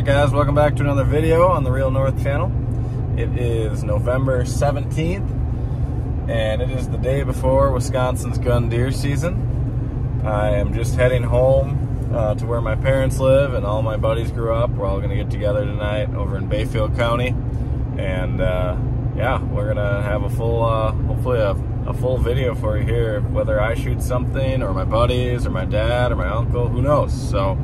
Alright guys, welcome back to another video on the Reel North channel. It is November 17th and it is the day before Wisconsin's gun deer season. I am just heading home uh, to where my parents live and all my buddies grew up. We're all going to get together tonight over in Bayfield County and uh, yeah, we're going to have a full, uh, hopefully a, a full video for you here, whether I shoot something or my buddies or my dad or my uncle, who knows. So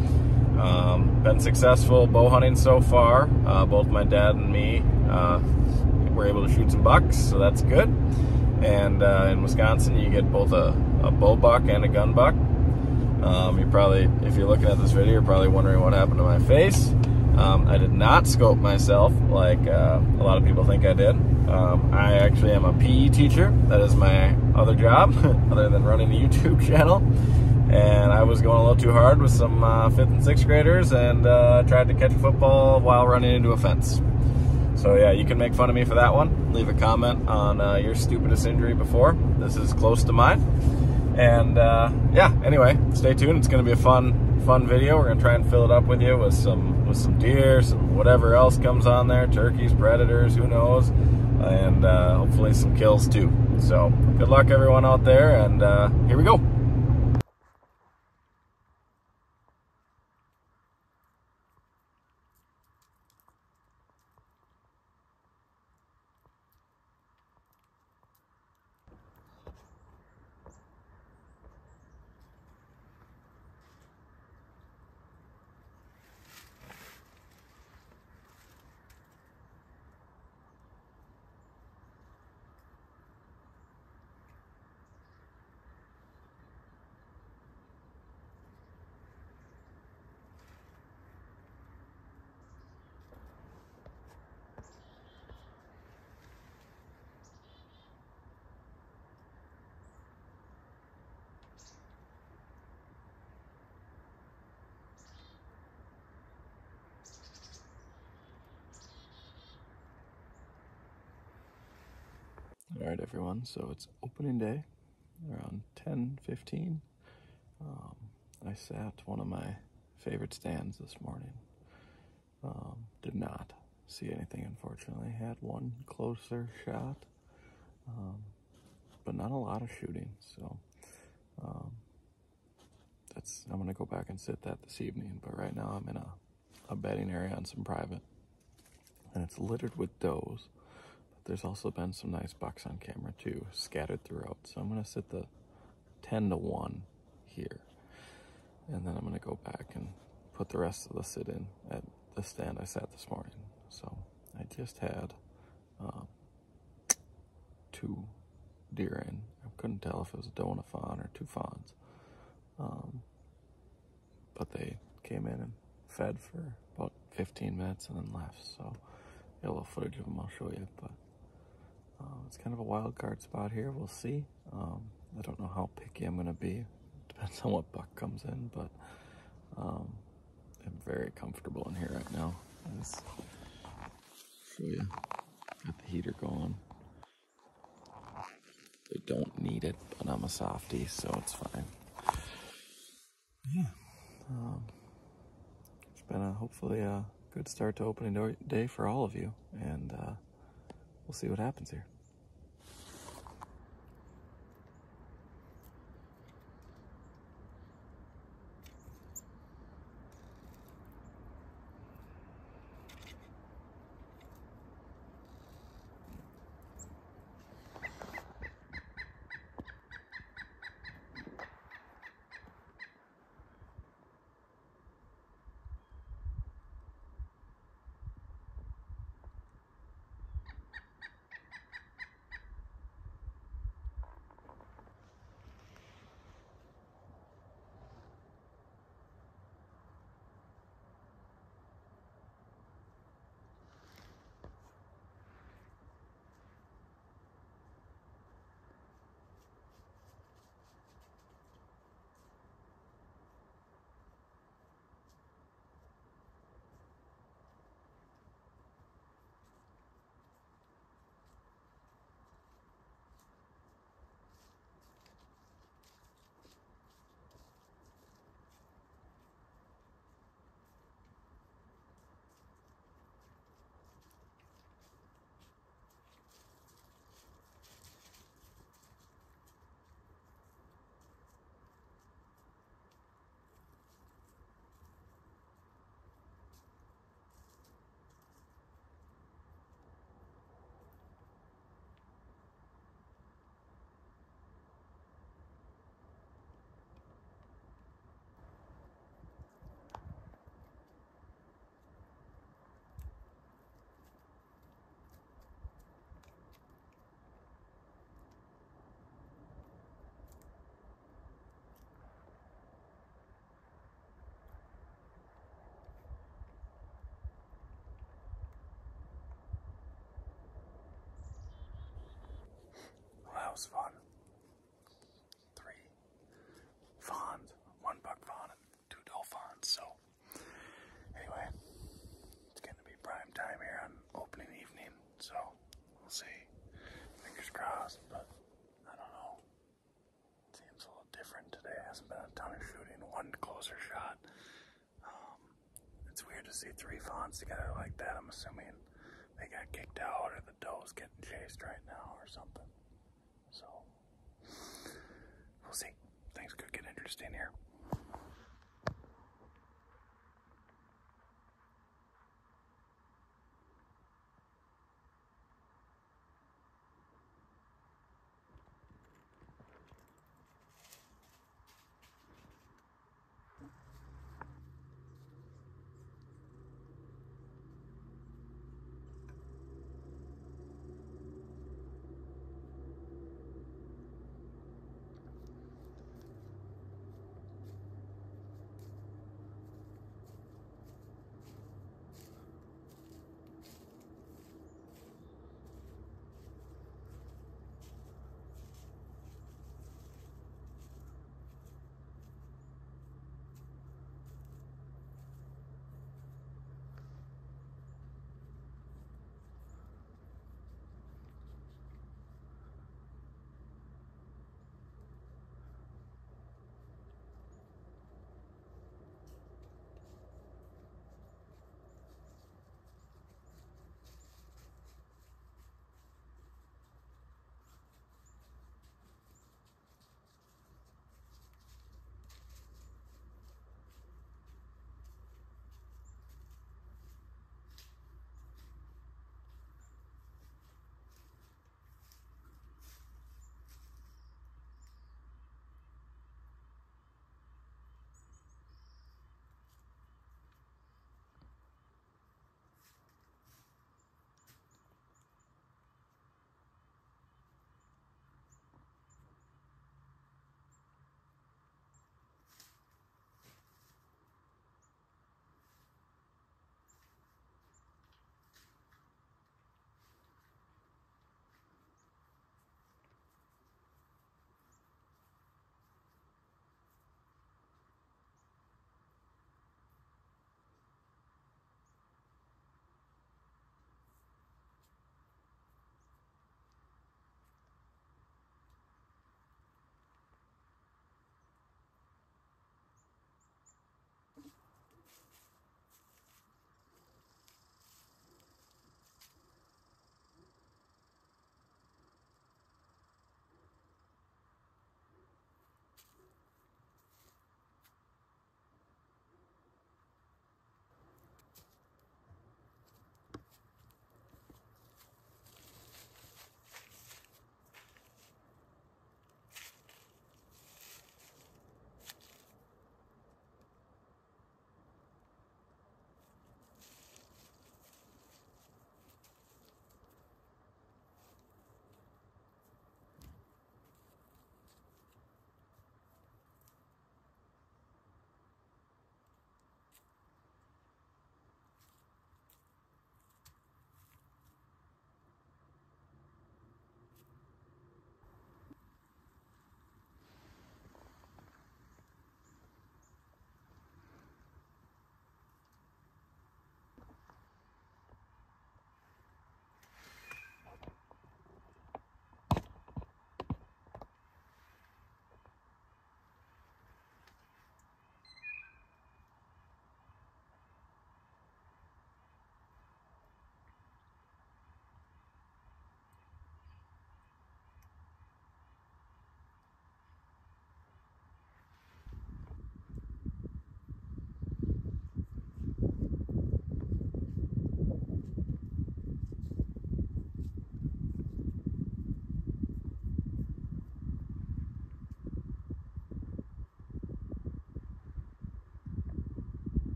um, been successful bow hunting so far. Uh, both my dad and me uh, were able to shoot some bucks, so that's good. And uh, in Wisconsin, you get both a, a bow buck and a gun buck. Um, you probably, if you're looking at this video, you're probably wondering what happened to my face. Um, I did not scope myself like uh, a lot of people think I did. Um, I actually am a PE teacher. That is my other job, other than running a YouTube channel and I was going a little too hard with some uh, fifth and sixth graders and uh, tried to catch a football while running into a fence. So yeah, you can make fun of me for that one. Leave a comment on uh, your stupidest injury before. This is close to mine. And uh, yeah, anyway, stay tuned. It's going to be a fun, fun video. We're going to try and fill it up with you with some, with some deer, some whatever else comes on there, turkeys, predators, who knows, and uh, hopefully some kills too. So good luck everyone out there, and uh, here we go. All right, everyone. So it's opening day, around 10, 15. Um, I sat one of my favorite stands this morning. Um, did not see anything, unfortunately. Had one closer shot, um, but not a lot of shooting. So um, that's I'm gonna go back and sit that this evening. But right now I'm in a, a bedding area on some private, and it's littered with does there's also been some nice bucks on camera too, scattered throughout. So I'm gonna sit the 10 to 1 here. And then I'm gonna go back and put the rest of the sit in at the stand I sat this morning. So I just had um, two deer in. I couldn't tell if it was a doe and a fawn or two fawns. Um, but they came in and fed for about 15 minutes and then left. So a little footage of them I'll show you. But uh, it's kind of a wild card spot here. We'll see. Um, I don't know how picky I'm going to be. Depends on what buck comes in, but um, I'm very comfortable in here right now. Let's show you. Got the heater going. They don't need it, but I'm a softie, so it's fine. Yeah. Um, it's been a, hopefully a good start to opening day for all of you, and uh, we'll see what happens here. To see three fawns together like that. I'm assuming they got kicked out or the doe's getting chased right now or something. So, we'll see. Things could get interesting here.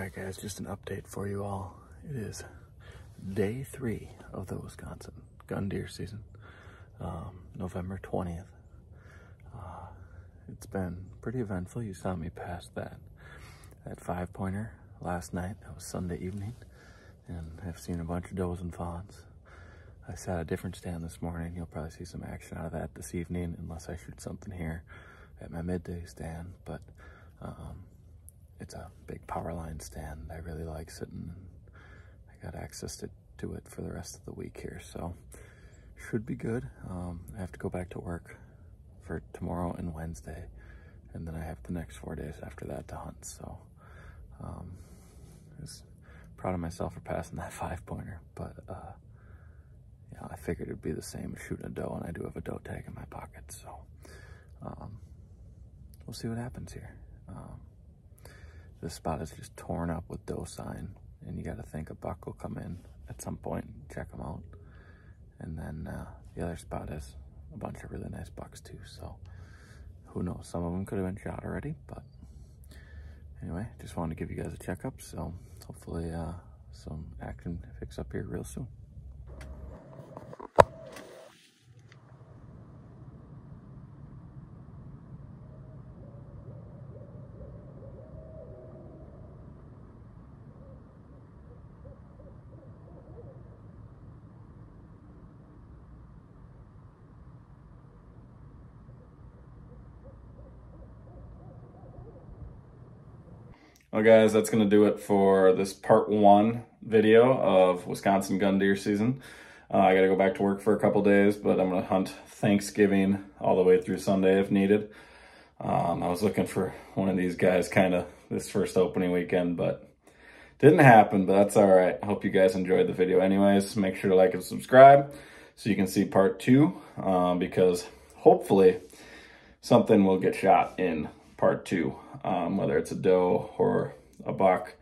Right, guys, just an update for you all. It is day three of the Wisconsin gun deer season, um, November 20th. Uh, it's been pretty eventful. You saw me pass that, that five pointer last night. That was Sunday evening. And I've seen a bunch of does and fawns. I sat a different stand this morning. You'll probably see some action out of that this evening, unless I shoot something here at my midday stand. But um, it's a big power line stand. I really like sitting. I got access to, to it for the rest of the week here, so should be good. Um, I have to go back to work for tomorrow and Wednesday, and then I have the next four days after that to hunt. So, um, I was proud of myself for passing that five pointer, but uh, yeah, I figured it'd be the same as shooting a doe, and I do have a doe tag in my pocket, so um, we'll see what happens here. Um, this spot is just torn up with doe sign and you got to think a buck will come in at some point and check them out. And then uh, the other spot is a bunch of really nice bucks too. So who knows? Some of them could have been shot already, but anyway, just wanted to give you guys a checkup. So hopefully uh, some action picks up here real soon. Well, guys, that's going to do it for this part one video of Wisconsin gun deer season. Uh, I got to go back to work for a couple days, but I'm going to hunt Thanksgiving all the way through Sunday if needed. Um, I was looking for one of these guys kind of this first opening weekend, but didn't happen, but that's all right. Hope you guys enjoyed the video anyways. Make sure to like and subscribe so you can see part two um, because hopefully something will get shot in part two, um, whether it's a doe or a buck.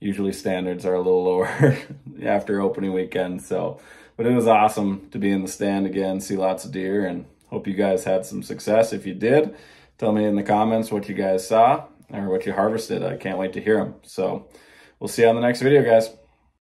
Usually standards are a little lower after opening weekend. So, but it was awesome to be in the stand again, see lots of deer, and hope you guys had some success. If you did, tell me in the comments what you guys saw or what you harvested. I can't wait to hear them. So we'll see you on the next video, guys.